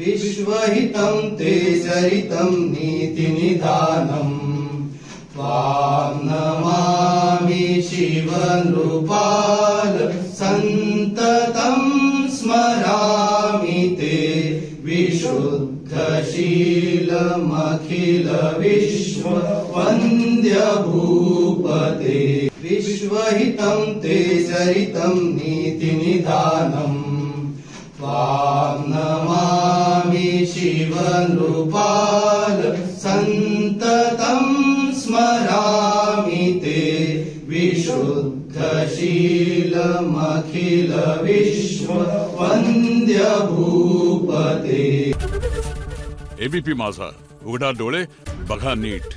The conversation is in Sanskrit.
विश्वहितं ते चरितं नीतिनिधानम् त्वां नमामि शिवनृपाल सन्ततं स्मरामि ते। विशुद्धशीलमखिल विश्व वन्द्य भूपते विश्वहितं ते चरितं नीतिनिधानम् नमामि शिवनृपाल सन्ततं स्मरामि ते विशुद्धशीलमखिल विश्व वन्द्य भूपते एबीपी माझा उघडा डोळे बघा नीट.